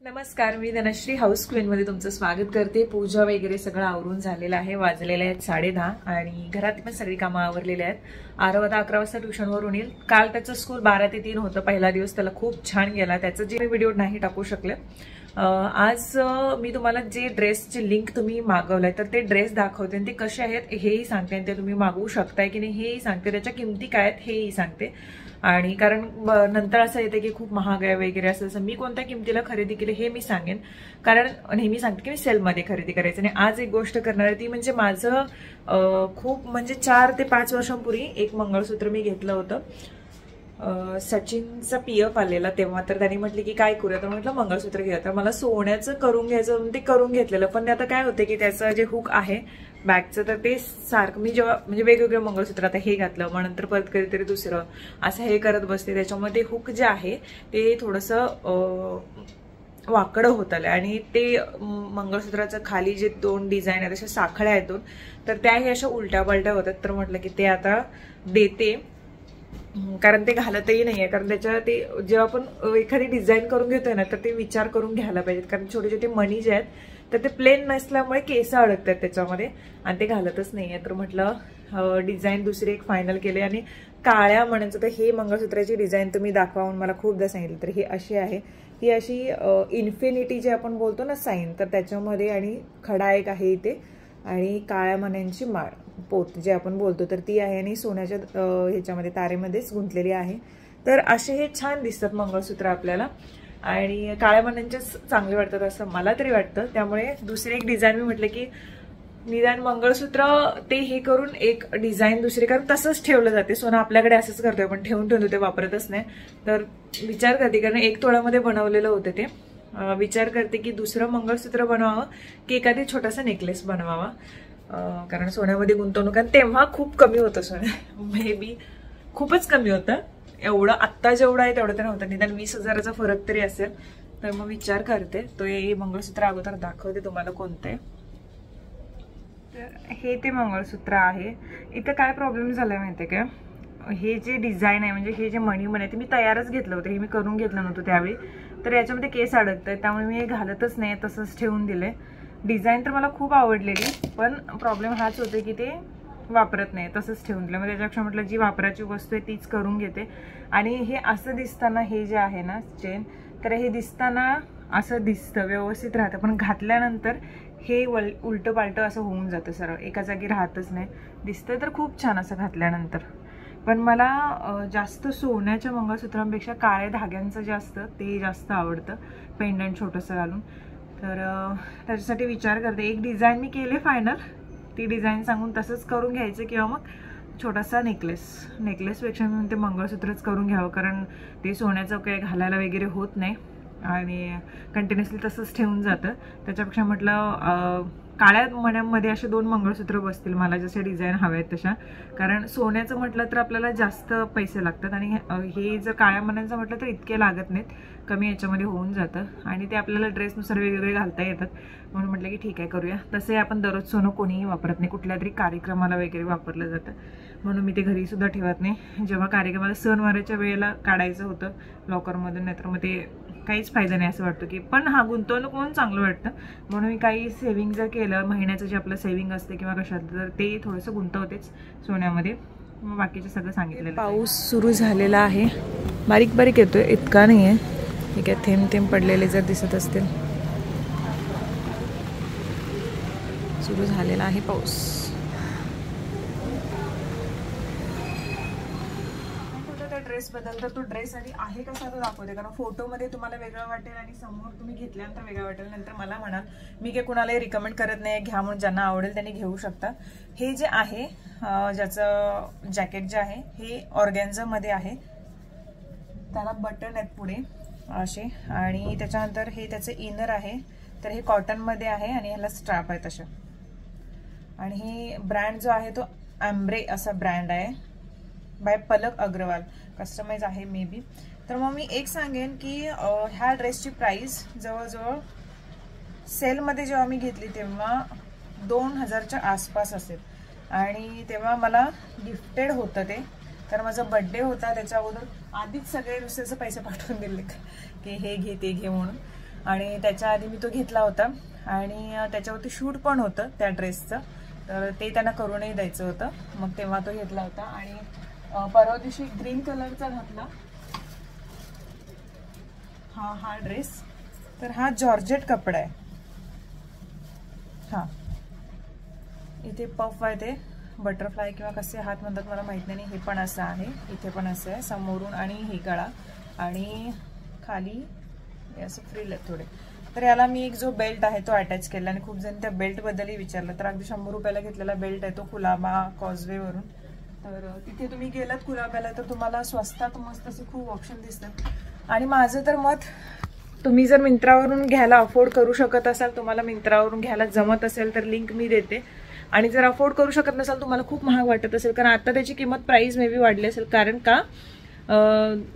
नमस्कार मी धनश्री हाऊस क्वीनमध्ये तुमचं स्वागत करते. पूजा वगैरे सगळं आवरून झालेलं आहे. वाजलेले आहेत साडेदहा आणि घरात पण सगळी कामं आवरलेली आहेत. आरव आता अकरा वाजता ट्युशनवरून येईल. काल त्याचं स्कूल बारा ते तीन होतं. पहिला दिवस त्याला खूप छान गेला. त्याचं जे मी व्हिडिओ नाही टाकू शकले. आज मी तुम्हाला जे ड्रेसची लिंक तुम्ही मागवलाय तर ते ड्रेस दाखवते आणि ते कसे आहेत हेही सांगते आणि ते तुम्ही मागवू शकताय की नाही हेही सांगते. त्याच्या किमती काय आहेत हेही सांगते. आणि कारण नंतर असं येतं की खूप महाग आहे वगैरे असं असं मी कोणत्या किमतीला खरेदी केली हे मी सांगेन. कारण नेहमी सांगते की मी सेलमध्ये खरेदी करायचं आणि आज एक गोष्ट करणार आहे ती म्हणजे माझं खूप म्हणजे चार ते पाच वर्षांपूर्वी एक मंगळसूत्र मी घेतलं होतं. सचिनचा पी एफ आलेला तेव्हा तर त्यांनी म्हटले की काय करूया? तर म्हटलं मंगळसूत्र घ्या तर मला सोन्याचं करून घ्यायचं म्हणून ते करून घेतलेलं. पण ते आता काय होते की त्याचं जे हुक आहे बॅगचं तर ते सारखं मी जेव्हा म्हणजे वेगवेगळे मंगळसूत्र आता हे घातलं मग नंतर परत कधीतरी दुसरं असं हे करत बसते. त्याच्यामध्ये हुक जे आहे ते थोडंसं वाकडं होत आलं आणि ते मंगळसूत्राचं खाली जे दोन डिझाईन आहेत अशा साखळ्या आहेत दोन तर त्याही अशा उलट्या पलट्या होतात. तर म्हटलं की ते आता देते. कारण ते घालतही नाही आहे कारण त्याच्या ते जेव्हा आपण एखादी डिझाईन करून घेतोय ना तर ते विचार करून घ्यायला पाहिजेत. कारण छोटे छोटे मणी जे आहेत तर ते प्लेन नसल्यामुळे केस अडकतात त्याच्यामध्ये आणि ते घालतच नाही आहे तर म्हटलं डिझाईन दुसरी एक फायनल केली आणि काळ्या म्हणायचं तर हे मंगळसूत्राची डिझाईन तुम्ही दाखवा म्हणून मला खूपदा सांगितलं. तर ही अशी आहे. ही अशी इन्फिनिटी जे आपण बोलतो ना साईन तर त्याच्यामध्ये आणि खडा एक आहे इथे. आणि काळ्या मण्यांची माळ पोत जे आपण बोलतो तर ती आहे आणि सोन्याच्या ह्याच्यामध्ये तारेमध्येच गुंतलेली आहे. तर असे हे छान दिसतात मंगळसूत्र आपल्याला. आणि काळ्या मण्यांचेच चांगले वाटतात असं मला तरी वाटतं. त्यामुळे दुसरी एक डिझाईन मी म्हटलं की निदान मंगळसूत्र ते हे करून एक डिझाईन दुसरी कारण तसंच ठेवलं जाते. सोनं आपल्याकडे असंच करतोय पण ठेवून ठेवतो ते वापरतच नाही. तर विचार करते कारण एक तोळ्यामध्ये बनवलेलं होतं ते. विचार करते की दुसरं मंगळसूत्र बनवावं की एखादी छोटासा नेकलेस बनवावा. कारण सोन्यामध्ये गुंतवणूक आणि तेव्हा खूप कमी होतं सोनं. मे बी खूपच कमी होतं. एवढं आत्ता जेवढं आहे तेवढं तर नव्हतं. निदान वीस हजाराचा फरक तरी असेल. तर मग विचार करते. तो हे मंगळसूत्र अगोदर दाखवते तुम्हाला कोणतं आहे तर हे ते मंगळसूत्र आहे. इथं काय प्रॉब्लेम झालाय आहे का? हे जे डिझाईन आहे म्हणजे हे जे मणी आहे ते मी तयारच घेतलं होतं. हे मी करून घेतलं नव्हतं त्यावेळी. तर याच्यामध्ये केस अडकत आहेत त्यामुळे मी हे घालतच नाही तसंच ठेवून दिले डिझाईन तर मला खूप आवडलेली पण प्रॉब्लेम हाच होते की ते वापरत नाही तसंच ठेवून दिलं मग म्हणजे त्याच्यापेक्षा म्हटलं जी वापराची वस्तू आहे तीच करून घेते. आणि हे असं दिसताना हे जे आहे ना चेन तर हे दिसताना असं दिसतं व्यवस्थित राहतं. पण घातल्यानंतर हे वल उलटं पालटं असं होऊन जातं सरळ. एका जागी राहतच नाही. दिसतं तर खूप छान असं घातल्यानंतर. पण मला जास्त सोन्याच्या मंगळसूत्रांपेक्षा काळ्या धाग्यांचं जे असतं ते जास्त आवडतं. पेंडंट छोटंसं घालून. तर त्याच्यासाठी विचार करते. एक डिझाईन मी केले फायनल ती डिझाईन सांगून तसंच करून घ्यायचं किंवा मग छोटासा नेकलेस नेकलेसपेक्षा मी म्हणते मंगळसूत्रच करून घ्यावं कारण ते सोन्याचं काही घालायला वगैरे होत नाही. आणि कंटिन्युअसली तसंच ठेवून जातं. त्याच्यापेक्षा म्हटलं काळ्या मण्यांमध्ये असे दोन मंगळसूत्र बसतील मला जसे डिझाईन हव्या आहेत तशा. कारण सोन्याचं म्हटलं तर आपल्याला जास्त पैसे लागतात आणि हे जर काळ्या मण्यांचं म्हटलं तर इतके लागत नाहीत. कमी याच्यामध्ये होऊन जातं. आणि ते आपल्याला ड्रेसनुसार वेगवेगळे घालता येतात. म्हणून म्हटलं की ठीक आहे करूया. तसे आपण दररोज सोनं कोणीही वापरत नाही. कुठल्या तरी कार्यक्रमाला वगैरे वापरलं जातं. म्हणून मी ते घरीसुद्धा ठेवत नाही. जेव्हा कार्यक्रमाला सणवाराच्या वेळेला काढायचं होतं लॉकरमधून नाहीतर मग ते काहीच फायदा नाही असं वाटतं की पण हा गुंतवणूक म्हणून चांगलं वाटतं. म्हणून मी काही सेव्हिंग जर केलं महिन्याचं जे आपलं सेव्हिंग असते किंवा कशात तर ते थोडंसं गुंतवतेच सोन्यामध्ये. मग बाकीचं सगळं सांगितलेलं पाऊस सुरू झालेला आहे. बारीक बारीक येतोय इतका नाही आहे. ठीक आहे थेंब थेंब पडलेले जर दिसत असतील. सुरू झालेला आहे पाऊस. ड्रेस बद्दल तर तो ड्रेस आधी आहे कसा तो दाखवते. कारण फोटोमध्ये तुम्हाला वेगळं वाटेल आणि समोर तुम्ही घेतल्यानंतर वेगळं वाटेल. नंतर मला म्हणाल मी काही कुणालाही रिकमेंड करत नाही. घ्या म्हणून ज्यांना आवडेल त्यांनी घेऊ शकता. हे जे आहे ज्याचं जॅकेट जे आहे हे ऑर्गॅन्झामध्ये आहे. त्याला बटन आहेत पुढे असे. आणि त्याच्यानंतर हे त्याचे इनर आहे. तर हे कॉटनमध्ये आहे आणि ह्याला स्ट्रॅप आहे तशा आणि हे ब्रँड जो आहे तो ॲम्ब्रे असा ब्रँड आहे. बाय पलक अग्रवाल कस्टमाइज आहे मे बी तर मग मी एक सांगेन की ह्या ड्रेसची प्राईस जवळजवळ सेलमध्ये जेव्हा मी घेतली तेव्हा दोन हजारच्या आसपास असेल. आणि तेव्हा मला गिफ्टेड होतं ते. तर माझा बड्डे होता त्याच्या अगोदर आधीच सगळे दुसऱ्याचे पैसे पाठवून दिले की हे घे ते घे म्हणून. आणि त्याच्या आधी मी तो घेतला होता. आणि त्याच्यावरती शूट पण होतं त्या ड्रेसचं तर ते त्यांना करूनही द्यायचं होतं. मग तेव्हा तो घेतला होता. आणि परवा दिवशी ग्रीन कलरचा घातला. हा हा ड्रेस. तर हा जॉर्जेट कपडा आहे. हा. इथे पफ आहे ते. बटरफ्लाय किंवा कसे हात म्हणतात मला माहीत नाही. हे पण असं आहे. इथे पण असं आहे. समोरून आणि हे गळा. आणि खाली असं फ्रील आहेत थोडे. तर याला मी एक जो बेल्ट आहे तो अटॅच केला आणि खूप जण त्या बेल्टबद्दलही विचारलं. तर अगदी शंभर रुपयाला घेतलेला बेल्ट आहे तो कुलाबा कॉजवेवरून तर तिथे तुम्ही गेलात कुलाब्याला तर तुम्हाला स्वस्तात मस्त असे खूप ऑप्शन दिसतात. आणि माझं तर मत तुम्ही जर मिंत्रावरून घ्यायला अफोर्ड करू शकत असाल तुम्हाला मिंत्रावरून घ्यायला जमत असेल तर लिंक मी देते. आणि जर अफोर्ड करू शकत नसाल तुम्हाला खूप महाग वाटत असेल कारण आता त्याची किंमत प्राईस मे बी वाढली असेल. कारण का?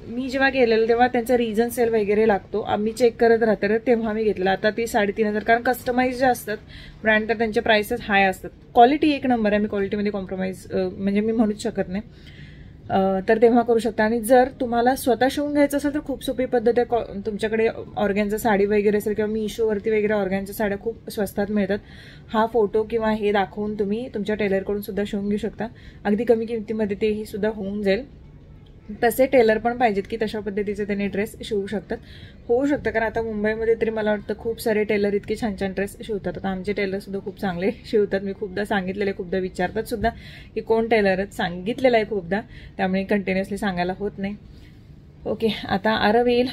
मी जेव्हा गेलेलं तेव्हा त्यांचा रिझन सेल वगैरे लागतो. आम्ही चेक करत राहतो तर तेव्हा मी घेतलेला. आता ती साडेतीन हजार कारण कस्टमाइज जे असतात ब्रँड तर त्यांचे प्राइसेस हाय असतात. क्वालिटी एक नंबर आहे मी क्वालिटीमध्ये कॉम्प्रोमाइज म्हणजे मी म्हणूच शकत नाही. तर तेव्हा करू शकता. आणि जर तुम्हाला स्वतः शिवून घ्यायचं असेल तर खूप सोपी पद्धत आहे. कॉ- तुमच्याकडे ऑर्गॅनचं साडी वगैरे असेल किंवा मिशोवरती वगैरे ऑर्गॅनच्या साड्या खूप स्वस्तात मिळतात. हा फोटो किंवा हे दाखवून तुम्ही तुमच्या टेलरकडून सुद्धा शिवून घेऊ शकता. अगदी कमी किमतीमध्ये तेही सुद्धा होऊन जाईल. तसे टेलर पण पाहिजेत की तशा पद्धतीचे त्यांनी ड्रेस शिवू शकतात. होऊ शकतं कारण आता मुंबईमध्ये तरी मला वाटतं खूप सारे टेलर इतके छान छान ड्रेस शिवतात. आता आमचे टेलर सुद्धा खूप चांगले शिवतात. मी खूपदा सांगितलेले खूपदा विचारतात सुद्धा की कोण टेलर सांगितलेलं आहे खूपदा. त्यामुळे कंटिन्युअसली सांगायला होत नाही. ओके आता आरव येईल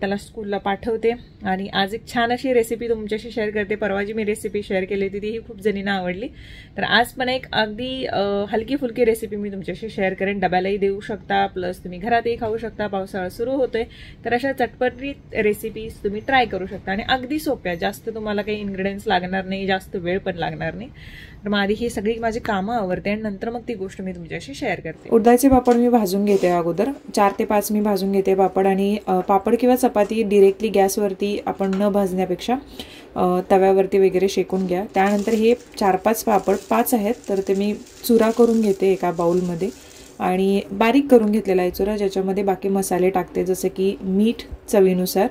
त्याला स्कूलला पाठवते. आणि आज एक छान अशी रेसिपी तुमच्याशी शेअर करते. परवा जी मी रेसिपी शेअर केली होती तीही खूप जणींना आवडली. तर आज पण एक अगदी हलकी फुलकी रेसिपी मी तुमच्याशी शेअर करेन. डब्यालाही देऊ शकता प्लस तुम्ही घरातही खाऊ शकता. पावसाळा सुरू होतोय. तर अशा चटपटीत रेसिपीज तुम्ही ट्राय करू शकता. आणि अगदी सोप्या जास्त तुम्हाला काही इन्ग्रेडियंट्स लागणार नाही जास्त वेळ पण लागणार नाही. तर मग आधी ही सगळी माझी कामं आवडते आणि नंतर मग ती गोष्ट मी तुमच्याशी शेअर करते. उडदाचे पापड मी भाजून घेते अगोदर. चार ते पाच मी भाजून भाजून घेते पापड आणि पापड किंवा चपाती डिरेक्टली गॅसवरती आपण न भाजण्यापेक्षा तव्यावरती वगैरे शेकून घ्या. त्यानंतर हे चार पाच पापड पाच आहेत तर ते मी चुरा करून घेते एका बाऊलमध्ये आणि बारीक करून घेतलेला आहे चुरा ज्याच्यामध्ये बाकी मसाले टाकते जसे की मीठ चवीनुसार.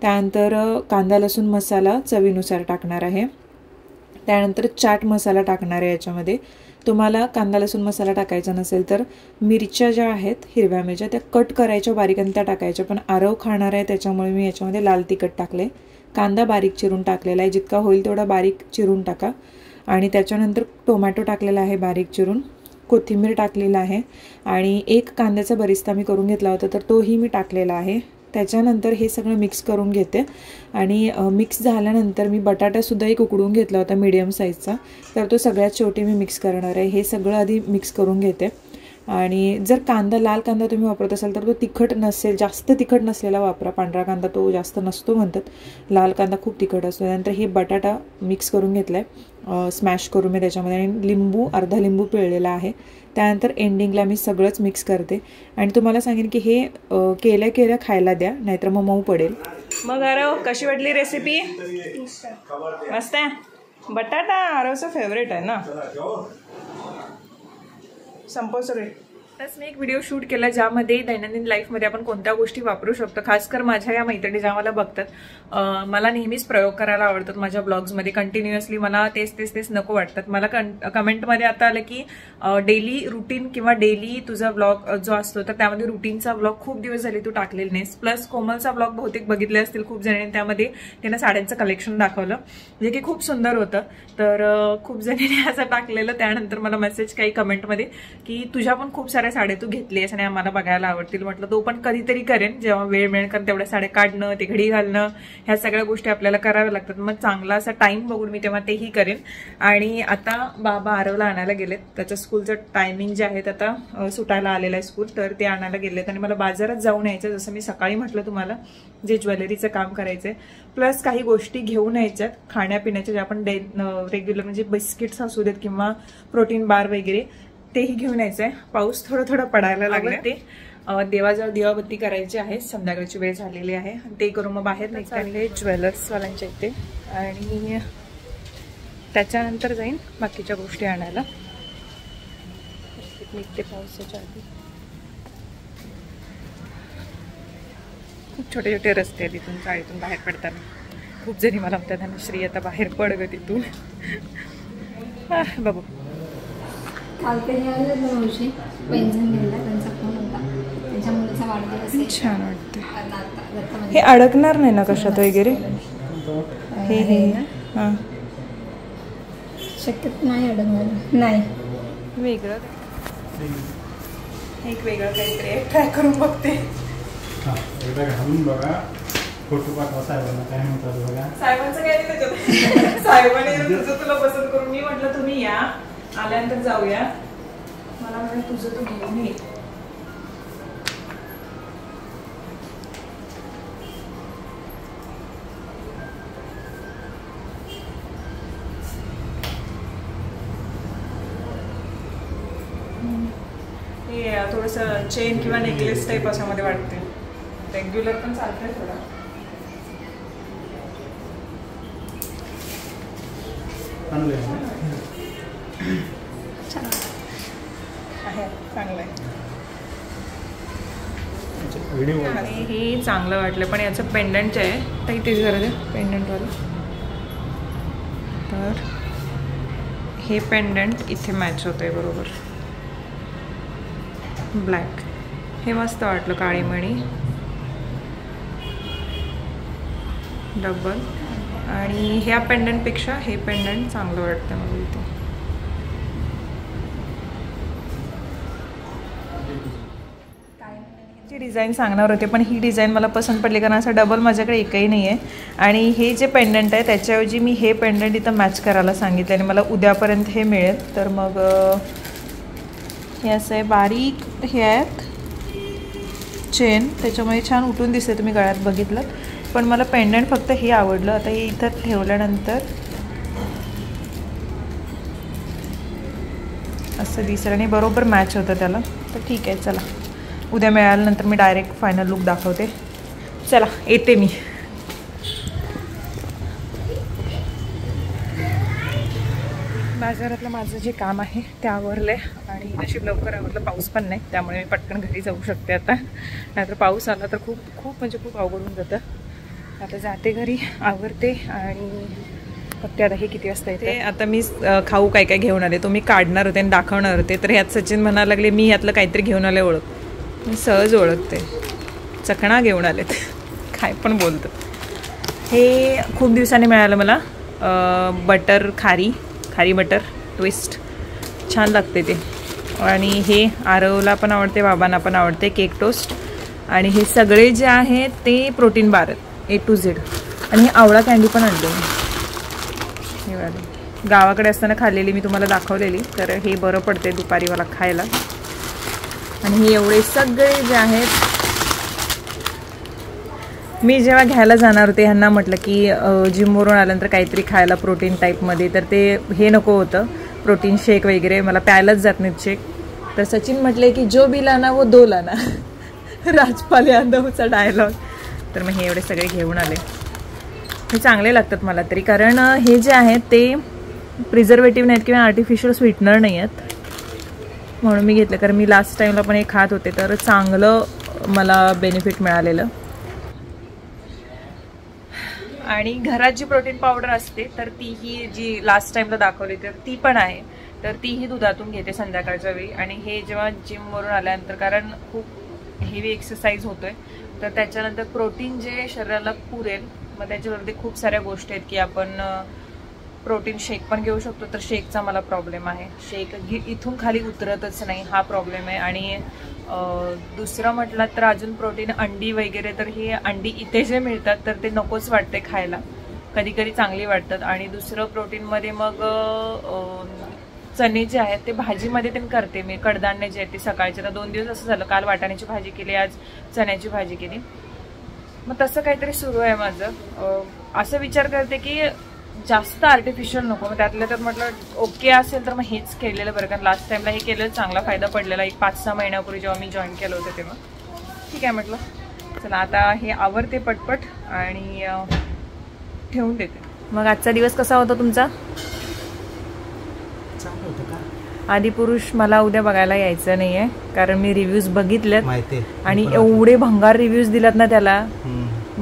त्यानंतर कांदा लसूण मसाला चवीनुसार टाकणार आहे. त्यानंतर चाट मसाला टाकणार आहे याच्यामध्ये. तुम्हाला कांदा लसूण मसाला टाकायचा नसेल तर मिरच्या ज्या आहेत हिरव्या मिरच्या त्या कट करायच्या बारीक आणि त्या टाकायच्या. पण आरव खाणार आहे त्याच्यामुळे मी याच्यामध्ये लाल तिखट टाकले. कांदा बारीक चिरून टाकलेला आहे. जितका होईल तेवढा बारीक चिरून टाका. आणि त्याच्यानंतर टोमॅटो टाकलेला आहे बारीक चिरून. कोथिंबीर टाकलेला आहे. आणि एक कांद्याचा बरिस्ता मी करून घेतला होता तर तोही मी टाकलेला आहे. त्याच्यानंतर हे सगळं मिक्स करून घेते. आणि मिक्स झाल्यानंतर मी बटाटासुद्धा एक उकडून घेतला होता मीडियम साईजचा तर तो सगळ्यात शेवटी मी मिक्स करणार आहे. हे सगळं आधी मिक्स करून घेते. आणि जर कांदा लाल कांदा तुम्ही वापरत असाल तर तो तिखट नसेल जास्त तिखट नसलेला वापरा. पांढरा कांदा तो जास्त नसतो म्हणतात. लाल कांदा खूप तिखट असतो. त्यानंतर हे बटाटा मिक्स करून घेतला आहे स्मॅश करून मी त्याच्यामध्ये आणि लिंबू अर्धा लिंबू पिळलेला आहे. त्यानंतर एंडिंगला मी सगळंच मिक्स करते. आणि तुम्हाला सांगेन की हे केल्या केल्या खायला द्या नाहीतर मग मऊ पडेल. मग अरव कशी वाटली रेसिपी मस्त आहे. बटाटा आरवचा फेवरेट आहे ना? संपव सगळे आताच मी एक व्हिडिओ शूट केला ज्यामध्ये दैनंदिन लाईफमध्ये आपण कोणत्या गोष्टी वापरू शकतो. खास कर माझ्या या मैत्रिणी ज्या मला बघतात मला नेहमीच प्रयोग करायला आवडतात माझ्या ब्लॉग्समध्ये कंटिन्युअसली मला तेच तेच तेच नको वाटतात. मला कमेंटमध्ये आता आलं की डेली रुटीन किंवा डेली तुझा ब्लॉग जो असतो तर त्यामध्ये रुटीनचा ब्लॉग खूप दिवस झाले तू टाकलेला नाहीस. प्लस कोमलचा ब्लॉग बहुतेक बघितले असतील खूप जणांनी. त्यामध्ये त्यानं साड्यांचं कलेक्शन दाखवलं जे की खूप सुंदर होतं. तर खूप जणांनी असं टाकलेलं. त्यानंतर मला मेसेज काही कमेंटमध्ये की तुझ्या पण खूप साऱ्या साड्या तू घेतलीस आणि आम्हाला बघायला आवडतील म्हटलं तो पण कधीतरी करेन. जेव्हा वेळ मिळेल कारण तेवढ्या साड्या काढणं ते घडी घालणं ह्या सगळ्या गोष्टी आपल्याला कराव्या लागतात. मग चांगला असा टाइम बघून मी तेव्हा तेही करेन. आणि आता बाबा आरवला आणायला गेलेत. त्याच्या स्कूलचं टायमिंग जे आहे आता सुटायला आलेलं आहे स्कूल तर ते आणायला गेलेत आणि मला बाजारात जाऊन यायचं जसं मी सकाळी म्हटलं तुम्हाला जे ज्वेलरीचं काम करायचंय. प्लस काही गोष्टी घेऊन यायच्यात. खाण्यापिण्याच्या ज्या आपण रेग्युलर म्हणजे बिस्किट्स असू देत किंवा प्रोटीन बार वगैरे तेही घेऊन यायचंय. पाऊस थोडं थोडं पडायला लागला ते देवाजवळ दिवाबत्ती करायची आहे. संध्याकाळची वेळ झालेली आहे. ते करून मग बाहेर निघाले ज्वेलर्सवाल्यांच्या इथे. आणि त्याच्यानंतर जाईन बाकीच्या गोष्टी आणायला. निघते पावसाच्या आधी. खूप छोटे छोटे रस्ते आहेत इथून चाळीतून बाहेर पडताना. खूप जणी मला म्हणतात श्री आता बाहेर पड ग तिथून. आह, बाबू काल ते हे आले मावशी घ्यायला त्यांचा फोन होता. त्यांच्या मुलीचा वाढदिवस आहे. छान वाटते. हे अडकणार नाही ना कशात वगैरे? हे हे हां शक्यत नाही अडकणार. नाही. वेगळं एक वेगळं काहीतरी ट्राय करून बघते. हा एकदा घालून बघा. फोटो पाठवा साहेबांना. काय म्हणतात बघा. साहेबांचं काय नाही त्याच्यात साहेबांनी तुझं तुला पसंत करून मी म्हटलं तुम्ही या. आल्यानंतर जाऊया. मला म्हणे तुझं तू घेऊन ये. हे थोडस चेन किंवा नेकलेस टाईप अशामध्ये वाटते. रेग्युलर पण चालतंय थोडा. चांगलं आहे ना? आहे चांगलं आहे आणि हे चांगलं वाटलं पण याचं पेंडंट आहे तर इथेच गरज आहे पेंडंटवालं तर हे पेंडंट इथे मॅच होतं आहे बरोबर. ब्लॅक हे मस्त वाटलं काळी मणी. डबल आणि ह्या पेंडंटपेक्षा हे पेंडंट चांगलं वाटतं मला. डिझाईन सांगणार होते पण ही डिझाईन मला पसंत पडली कारण असं डबल माझ्याकडे एकही नाही आहे आणि हे जे पेंडंट आहे त्याच्याऐवजी मी हे पेंडंट इथं मॅच करायला सांगितलं आणि मला उद्यापर्यंत हे मिळेल. तर मग हे असं आहे बारीक हे आहेत. चेन त्याच्यामुळे छान उठून दिसते तुम्ही गळ्यात बघितलं. पण मला पेंडंट फक्त हे आवडलं. आता हे इथं ठेवल्यानंतर असं दिसेल आणि बरोबर मॅच होतं त्याला. तर ठीक आहे चला. उद्या मिळाल्यानंतर मी डायरेक्ट फायनल लुक दाखवते. चला येते मी. बाजारातलं माझं जे काम आहे ते आवरलं आहे आणि नशीब लवकर आवरलं. पाऊस पण नाही त्यामुळे मी पटकन घरी जाऊ शकते आता. नाहीतर पाऊस आला तर खूप खूप म्हणजे खूप अवघड होऊन जातं. आता जाते घरी आवरते आणि बघते आता हे किती वाजता येते आता मी खाऊ काय काय घेऊन आले तो मी काढणार होते आणि दाखवणार होते. तर ह्यात सचिन म्हणायला लागले मी ह्यातलं काहीतरी घेऊन आले ओळख. मी सहज ओळखते. चकणा घेऊन आलेत. काय पण बोलतं. हे खूप दिवसांनी मिळालं मला. बटर खारी खारी बटर ट्विस्ट छान लागते ते. आणि हे आरवला पण आवडते बाबांना पण आवडते केक टोस्ट. आणि हे सगळे जे आहेत ते protein bar A to Z आणि हे आवळा कँडी पण आणली मी. गावाकडे असताना खाल्लेली मी तुम्हाला दाखवलेली. तर हे बरं पडते दुपारी मला खायला. आणि हे एवढे सगळे जे आहेत मी जेव्हा घ्यायला जाणार होते ह्यांना म्हटलं की जिमवरून आल्यानंतर काहीतरी खायला प्रोटीन टाईपमध्ये तर ते हे नको होतं प्रोटीन शेक वगैरे मला प्यायलाच जात नाहीत शेक तर सचिन म्हटले की जो बी लाना वो दो लाना. राजपाल यादवचा डायलॉग तर मग हे एवढे सगळे घेऊन आले. हे चांगले लागतात मला तरी कारण हे जे आहेत ते प्रिझर्वेटिव्ह नाहीत किंवा आर्टिफिशियल स्वीटनर नाही आहेत म्हणून मी घेतलं. कारण मी लास्ट टाईमला पण हे खात होते तर चांगलं मला बेनिफिट मिळालेलं. आणि घरात जी प्रोटीन पावडर असते तर तीही जी लास्ट टाइमला दाखवली तर ती पण आहे. तर तीही दुधातून घेते संध्याकाळच्या वेळी. आणि हे जेव्हा जिमवरून आल्यानंतर कारण खूप हेवी एक्सरसाइज होतोय तर त्याच्यानंतर प्रोटीन जे शरीराला पुरेल मग त्याच्यावरती खूप साऱ्या गोष्टी आहेत की आपण प्रोटीन शेक पण घेऊ शकतो तर शेकचा मला प्रॉब्लेम आहे. शेक घे- इथून खाली उतरतच नाही हा प्रॉब्लेम आहे. आणि दुसरं म्हटलं तर अजून प्रोटीन अंडी वगैरे तर ही अंडी इथे जे मिळतात तर ते नकोच वाटते खायला. कधी कधी चांगली वाटतात. आणि दुसरं प्रोटीनमध्ये मग चणे जे आहेत ते भाजीमध्ये तेन करते मी. कडधान्य जे आहेत ते सकाळचे. तर दोन दिवस असं झालं काल वाटाण्याची भाजी केली आज चण्याची भाजी केली. मग तसं काहीतरी सुरू आहे माझं. असं विचार करते की जास्त आर्टिफिशियल नको. मग त्यातल्या त्यात म्हटलं ओके असेल तर मग हेच केलेलं बरं. कारण लास्ट टाइमला हे केलेलं चांगला फायदा पडलेला. एक पाच सहा महिन्यापूर्वी जेव्हा मी जॉईन केलं होतं तेव्हा. ठीक आहे म्हटलं. चला आता हे आवरते पटपट आणि ठेवून देते. मग आजचा दिवस कसा होता तुमचा? चांगलं होतं का? आदिपुरुष मला उद्या बघायला यायचं नाहीये. कारण मी रिव्ह्यूज बघितलेत. माहिती आणि एवढे भंगार रिव्ह्यूज दिलात ना त्याला.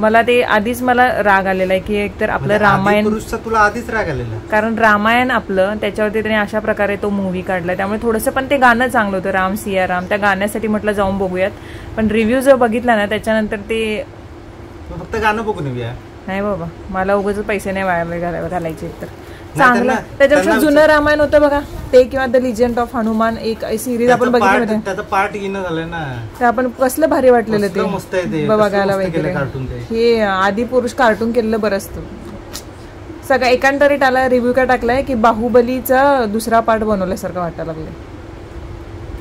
मला ते आधीच मला राग आलेला आहे की एकतर आपलं म्हणजे रामायण तुला आधीच राग आलेला कारण रामायण आपलं त्याच्यावरती त्याने अशा प्रकारे तो मूवी काढला त्यामुळे थोडंसं पण ते गाणं चांगलं होतं राम सिया राम. त्या गाण्यासाठी म्हटलं जाऊन बघूयात. पण रिव्ह्यू जर बघितला ना त्याच्यानंतर ते फक्त गाणं बघून येऊया. नाही बाबा मला उगाच पैसे नाही वाया घाला- घालायचे तर त्यांना- चांगलं. त्याच्यापेक्षा त्यांना- जुनं रामायण होतं बघा. ते किंवा द लिजंड ऑफ हनुमान एक सिरीज आपण त्याचं बघितलं होतं. त्याचं पार्ट येणं झालंय ना. ते आपण कसलं भारी वाटलेलं कसलं मस्त आहे ते. बघायला मस्त केलं वगैरे. cartoon ते. हे आधी पुरुष कार्टून केलेलं बरं असतं. सगळं एकांतरीत आला रिव्ह्यू काय टाकलाय की बाहुबलीचा दुसरा पार्ट बनवल्यासारखं वाटायला लागलं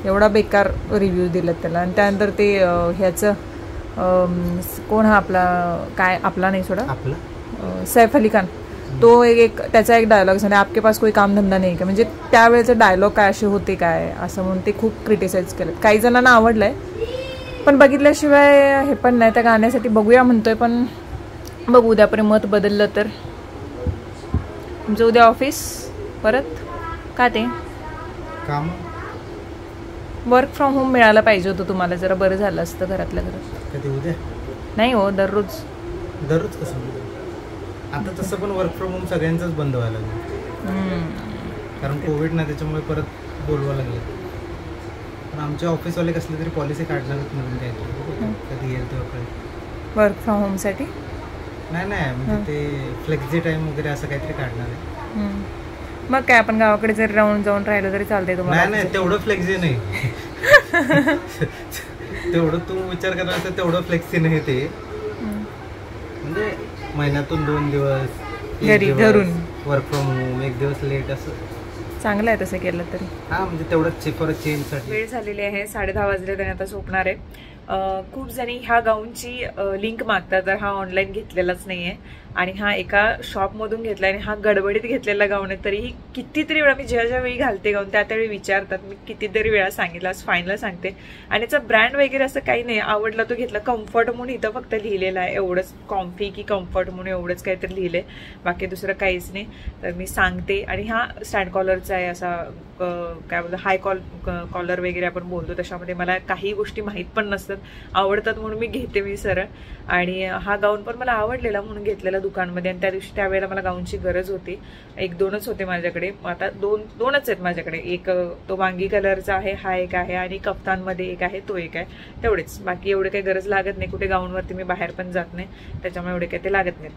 एवढा बेकार रिव्ह्यू दिलेत त्याला. आणि त्यानंतर ते अं, ह्याचं अं, कोण हा आपला काय आपला नाही सोडा. आपलं? अं, सैफ अली खान. तो एक एक त्याचा एक डायलॉग झाला. आपके पास कोई काम धंदा नाही का? म्हणजे त्यावेळेचे डायलॉग काय असे होते काय? असं म्हणून ते खूप क्रिटिसाइज केलं. काही जणांना आवडलंय पण बघितल्याशिवाय हे पण नाही. त्या गाण्यासाठी बघूया म्हणतोय पण बघू उद्यापर्यंत मत बदललं तर. तुमचं उद्या ऑफिस परत? का ते? काम? वर्क फ्रॉम होम मिळालं पाहिजे होतं तुम्हाला. जरा बरं झालं असतं घरातल्या घरात. नाही हो दररोज. दररोज कसं? आता तसं पण वर्क फ्रॉम होम सगळ्यांचंच बंद व्हायला लागलं. कारण कोविड ना त्याच्यामुळे परत बोलवा लागले. पण आमच्या ऑफिसवाले कसले तरी पॉलिसी काढणारच नवीन काहीतरी कधी येईल तेव्हा कळेल. वर्क फ्रॉम होमसाठी नाही नाही. म्हणजे ते फ्लेक्झी टाइम वगैरे असं काहीतरी काढणार आहे. मग काय आपण गावाकडे जरी राहून जाऊन राहिलं तरी चालतंय तुम्हाला नाही नाही. तेवढं फ्लेक्झी नाही. तेवढं तू विचार करणार तेवढं फ्लेक्सी नाही ते. म्हणजे महिन्यातून दोन दिवस घरी, घरून. वर्क फ्रॉम होम एक दिवस लेट असं. चांगलं आहे तसं केलं तरी. हा म्हणजे तेवढंच फॉर चेंजसाठी. वेळ झालेली आहे साडे दहा वाजले आणि आता झोपणार आहे. खूप जणी ह्या गाऊनची लिंक मागतात तर हा ऑनलाईन घेतलेलाच नाहीये. आणि हा एका शॉपमधून घेतला आणि हा गडबडीत घेतलेला गाऊन आहे तरीही कितीतरी वेळा मी ज्या ज्या वेळी घालते गाऊन त्या त्यावेळी विचारतात. मी कितीतरी वेळा सांगितलं आज फायनल सांगते. आणि याचा ब्रँड वगैरे असं काही नाही. आवडला तो घेतला. कम्फर्ट म्हणून इथं फक्त लिहिलेला आहे. एवढंच कॉम्फी की कम्फर्ट म्हणून एवढंच काहीतरी लिहिलंय. बाकी दुसरं काहीच नाही. तर मी सांगते. आणि हा स्टँड कॉलरचा आहे असा काय बोलतो हाय कॉल कॉलर वगैरे आपण बोलतो त्याच्यामध्ये मला काही गोष्टी माहीत पण नसतात. आवडतात म्हणून मी घेते मी सरळ. आणि हा गाऊन पण मला आवडलेला म्हणून घेतलेला. दुकानमध्ये आणि त्या दिवशी त्यावेळेला मला गाऊनची गरज होती. एक दोनच होते माझ्याकडे. आता दोन दोनच आहेत माझ्याकडे. एक तो वांगी कलरचा आहे हा एक आहे आणि कप्तानमध्ये एक आहे तो एक आहे. तेवढेच. बाकी एवढे काही गरज लागत नाही. कुठे गाऊनवरती मी बाहेर पण जात नाही. त्याच्यामुळे एवढे काही ते लागत नाहीत.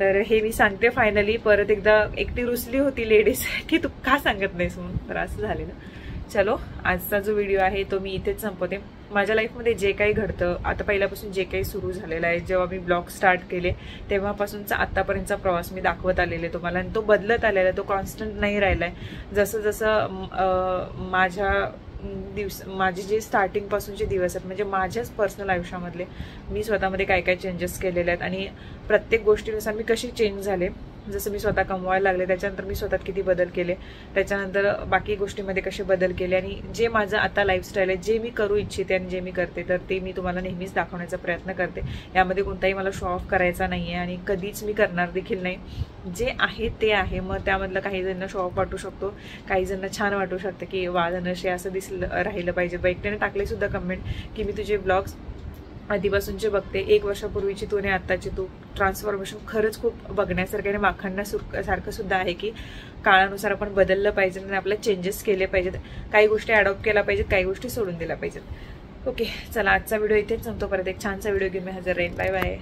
तर हे मी सांगते फायनली परत एकदा एकटी रुसली होती लेडीज की तू का सांगत नाहीस म्हणून? तर असं झालेलं. चलो आजचा जो व्हिडिओ आहे तो मी इथेच संपवते. माझ्या लाईफमध्ये जे काही घडतं आता पहिल्यापासून जे काही सुरू झालेलं आहे जेव्हा मी ब्लॉग स्टार्ट केले तेव्हापासूनचा आत्तापर्यंतचा प्रवास मी दाखवत आलेले आहे तुम्हाला. आणि तो बदलत आलेला आहे तो कॉन्स्टंट नाही राहिला आहे जसं जसं माझ्या दिवस माझे जे स्टार्टिंगपासूनचे दिवस आहेत म्हणजे माझ्याच पर्सनल आयुष्यामधले मी स्वतःमध्ये काय काय चेंजेस केलेले आहेत. आणि प्रत्येक गोष्टीनुसार मी कशी चेंज झाले जसं मी स्वतः कमवायला लागले त्याच्यानंतर मी स्वतःत किती बदल केले त्याच्यानंतर बाकी गोष्टीमध्ये कसे बदल केले आणि जे माझं आता लाईफस्टाईल आहे जे मी करू इच्छिते आणि जे मी करते तर ते मी तुम्हाला नेहमीच दाखवण्याचा प्रयत्न करते. यामध्ये कोणताही मला शो ऑफ करायचा नाही आहे आणि कधीच मी करणार देखील नाही. जे आहे ते आहे. मग त्यामधलं काही जणांना शो ऑफ वाटू शकतो काही जणांना छान वाटू शकतं की वा असं दिसलं राहिलं पाहिजे. बा एकट्याने टाकले सुद्धा कमेंट की मी तुझे ब्लॉग्स आधीपासूनचे बघते. एक वर्षापूर्वीची तू आणि आत्ताची तू. ट्रान्सफॉर्मेशन खरंच खूप बघण्यासारखं आणि वाखाणण्यासारखं सुद्धा आहे की काळानुसार आपण बदललं पाहिजे आणि आपल्या चेंजेस केले पाहिजेत. काही गोष्टी अडॉप्ट केल्या पाहिजेत काही गोष्टी सोडून दिल्या पाहिजेत. ओके चला आजचा व्हिडिओ इथेच संपतो. परत एक छानसा व्हिडिओ घेऊन मी हजर राहील बाय बाय